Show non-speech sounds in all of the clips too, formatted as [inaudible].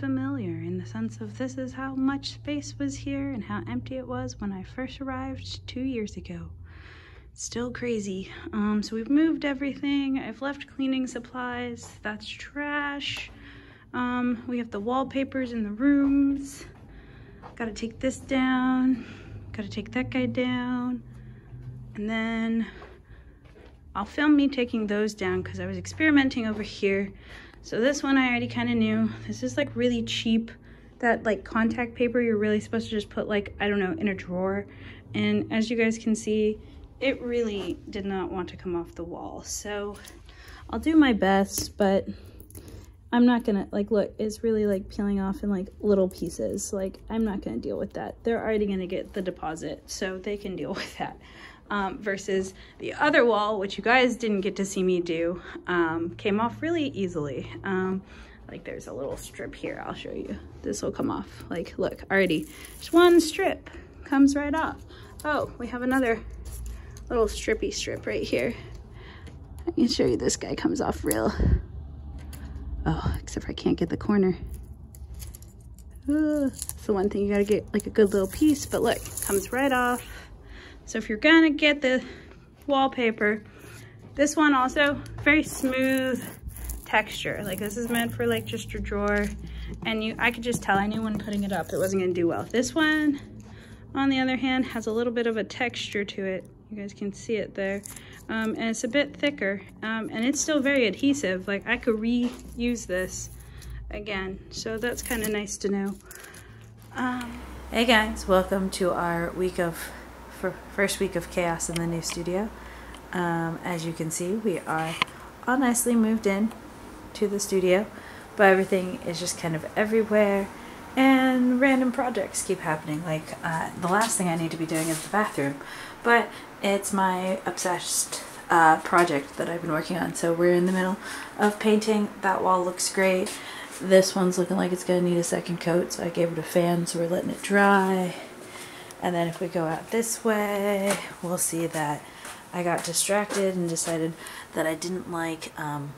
familiar in the sense of this is how much space was here and how empty it was when I first arrived two years ago. Still crazy. Um, so we've moved everything. I've left cleaning supplies. That's trash. Um, we have the wallpapers in the rooms. Gotta take this down. Gotta take that guy down. And then I'll film me taking those down because I was experimenting over here. So this one I already kind of knew. This is like really cheap. That like contact paper you're really supposed to just put like, I don't know, in a drawer. And as you guys can see, it really did not want to come off the wall. So I'll do my best, but I'm not gonna, like, look, it's really like peeling off in like little pieces. Like, I'm not gonna deal with that. They're already gonna get the deposit, so they can deal [laughs] with that. Um, versus the other wall, which you guys didn't get to see me do, um, came off really easily. Um, like there's a little strip here, I'll show you. This will come off, like look, already, just one strip comes right off. Oh, we have another little strippy strip right here. I can show you this guy comes off real. Oh, except I can't get the corner. Ooh, that's the one thing you gotta get like a good little piece, but look, comes right off. So if you're gonna get the wallpaper, this one also very smooth texture. Like this is meant for like just your drawer. And you, I could just tell, I knew when putting it up, it wasn't gonna do well. This one, on the other hand, has a little bit of a texture to it. You guys can see it there. Um, and it's a bit thicker um, and it's still very adhesive. Like I could reuse this again. So that's kind of nice to know. Um, hey guys, welcome to our week of, first week of chaos in the new studio. Um, as you can see, we are all nicely moved in to the studio, but everything is just kind of everywhere and random projects keep happening. Like uh, the last thing I need to be doing is the bathroom, but it's my obsessed uh, project that I've been working on. So we're in the middle of painting. That wall looks great. This one's looking like it's gonna need a second coat, so I gave it a fan, so we're letting it dry. And then if we go out this way, we'll see that I got distracted and decided that I didn't like um,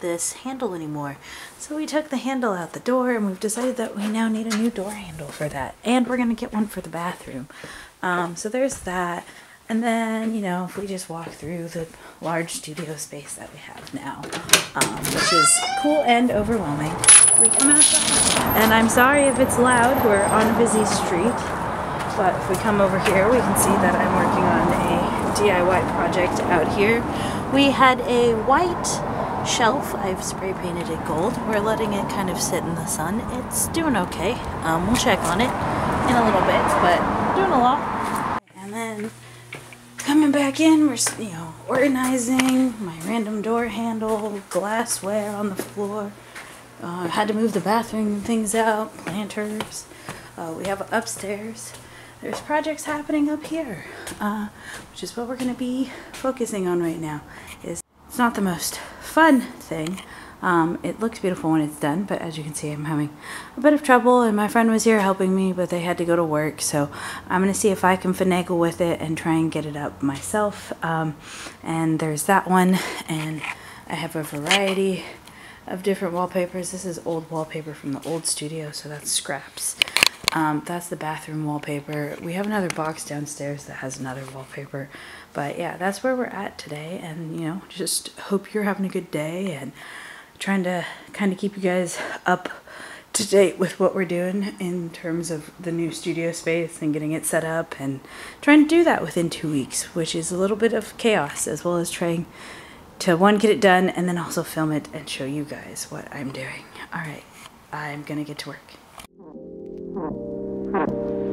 this handle anymore. So we took the handle out the door and we've decided that we now need a new door handle for that. And we're going to get one for the bathroom. Um, so there's that. And then, you know, if we just walk through the large studio space that we have now, um, which is cool and overwhelming, we come outside. And I'm sorry if it's loud, we're on a busy street. But if we come over here, we can see that I'm working on a DIY project out here. We had a white shelf. I've spray painted it gold. We're letting it kind of sit in the sun. It's doing okay. Um, we'll check on it in a little bit, but doing a lot. And then coming back in, we're, you know, organizing my random door handle, glassware on the floor. Uh, had to move the bathroom things out, planters. Uh, we have upstairs. There's projects happening up here, uh, which is what we're going to be focusing on right now. Is It's not the most fun thing. Um, it looks beautiful when it's done, but as you can see, I'm having a bit of trouble, and my friend was here helping me, but they had to go to work, so I'm going to see if I can finagle with it and try and get it up myself. Um, and there's that one, and I have a variety of different wallpapers. This is old wallpaper from the old studio, so that's scraps. Um, that's the bathroom wallpaper. We have another box downstairs that has another wallpaper. But yeah, that's where we're at today. And, you know, just hope you're having a good day and trying to kind of keep you guys up to date with what we're doing in terms of the new studio space and getting it set up and trying to do that within two weeks, which is a little bit of chaos as well as trying to one, get it done and then also film it and show you guys what I'm doing. All right, I'm gonna get to work. Thank you.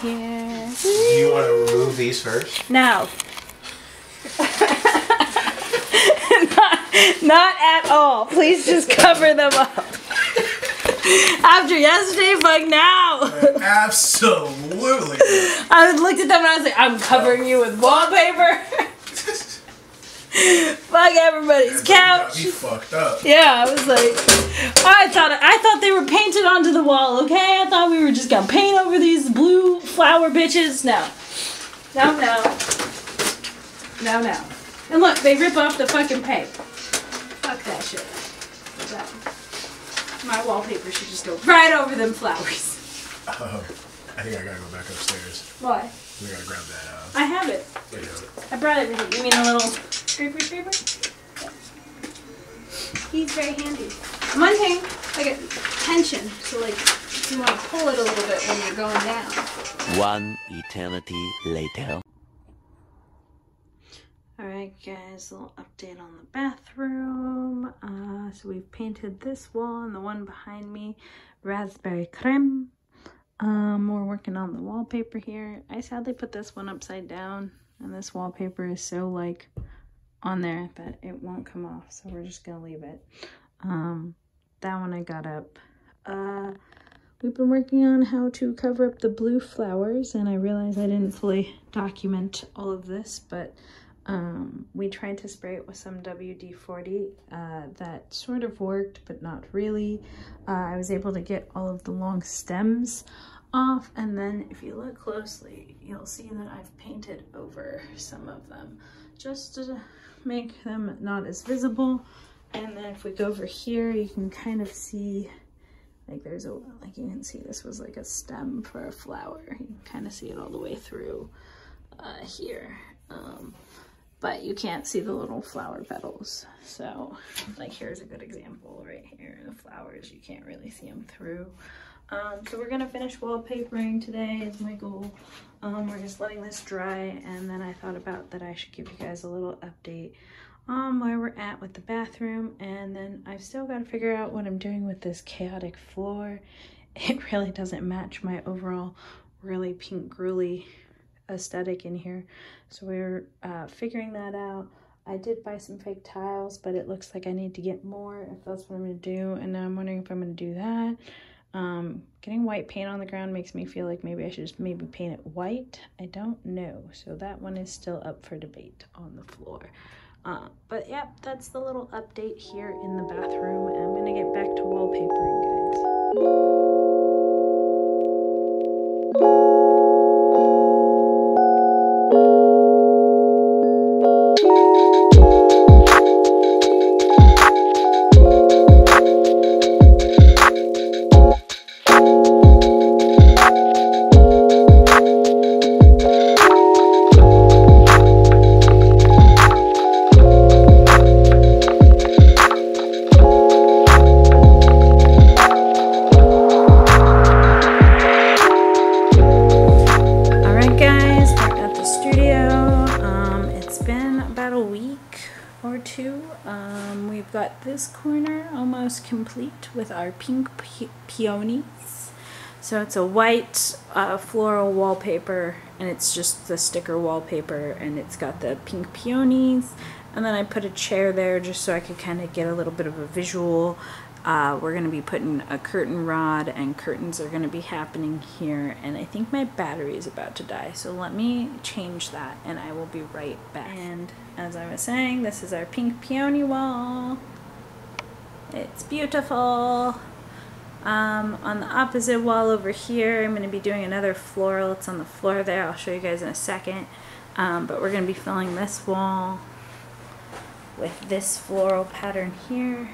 Here. Do you want to remove these first? No. [laughs] not, not at all. Please just cover them up. After yesterday, fuck now. Absolutely. I looked at them and I was like, I'm covering you with wallpaper. [laughs] fuck everybody's couch. Fucked up. Yeah, I was like, I thought I thought they were painted onto the wall. Okay, I thought we were just gonna paint over these blue flower bitches. No, no, no, no, no. And look, they rip off the fucking paint. Fuck that shit. So, my wallpaper should just go right over them flowers. Oh, I think I gotta go back upstairs. Why? We gotta grab that. Uh, I have it. video. I brought everything. You mean a little scraper scraper? He's very handy. One thing, like a tension, so like you want to pull it a little bit when you're going down. One eternity later. Alright guys, a little update on the bathroom. Uh, so we've painted this wall and the one behind me raspberry creme. Um, we're working on the wallpaper here. I sadly put this one upside down and this wallpaper is so like on there that it won't come off. So we're just gonna leave it. Um, that one I got up. Uh, we've been working on how to cover up the blue flowers and I realized I didn't fully document all of this, but um, we tried to spray it with some WD-40 uh, that sort of worked, but not really. Uh, I was able to get all of the long stems off, and then if you look closely, you'll see that I've painted over some of them just to make them not as visible. And then if we go over here, you can kind of see like there's a, like you can see this was like a stem for a flower. You can kind of see it all the way through uh, here. Um, but you can't see the little flower petals. So like here's a good example right here. The flowers, you can't really see them through. Um, so we're gonna finish wallpapering today is my goal. Um, we're just letting this dry and then I thought about that I should give you guys a little update on where we're at with the bathroom and then I've still got to figure out what I'm doing with this chaotic floor. [laughs] It really doesn't match my overall really pink gruely aesthetic in here. So we're uh, figuring that out. I did buy some fake tiles, but it looks like I need to get more if that's what I'm going to do. And now I'm wondering if I'm going to do that. Um, getting white paint on the ground makes me feel like maybe I should just maybe paint it white. I don't know. So that one is still up for debate on the floor. Uh, but yeah, that's the little update here in the bathroom. I'm going to get back to wallpapering, guys. Or two. Um, we've got this corner almost complete with our pink pe- peonies. So it's a white uh, floral wallpaper, and it's just the sticker wallpaper, and it's got the pink peonies. And then I put a chair there just so I could kind of get a little bit of a visual. Uh, we're going to be putting a curtain rod and curtains are going to be happening here and I think my battery is about to die so let me change that and I will be right back. And as I was saying this is our pink peony wall. It's beautiful. Um, on the opposite wall over here I'm going to be doing another floral. It's on the floor there. I'll show you guys in a second. Um, but we're going to be filling this wall with this floral pattern here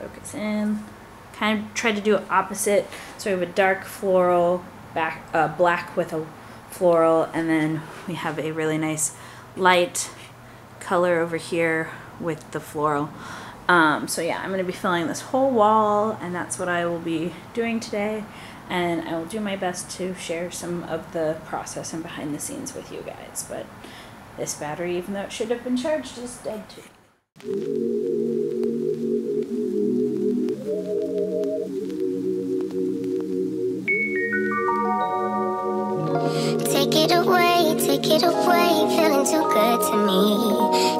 focus in. Kind of tried to do it opposite. So we have a dark floral, back uh, black with a floral, and then we have a really nice light color over here with the floral. Um, so yeah, I'm going to be filling this whole wall, and that's what I will be doing today. And I will do my best to share some of the process and behind the scenes with you guys. But this battery, even though it should have been charged, is dead too. Take it away, feeling too good to me.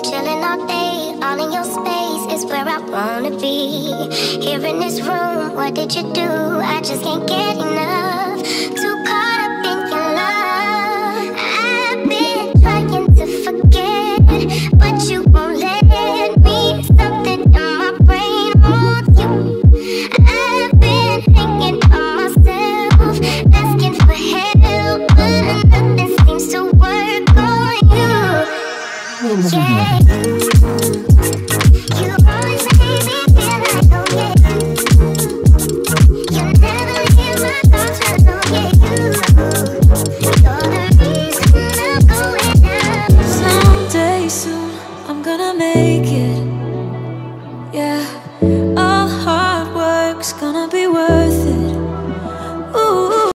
Chilling all day, all in your space is where I wanna be. Here in this room, what did you do? I just can't get enough. Yeah.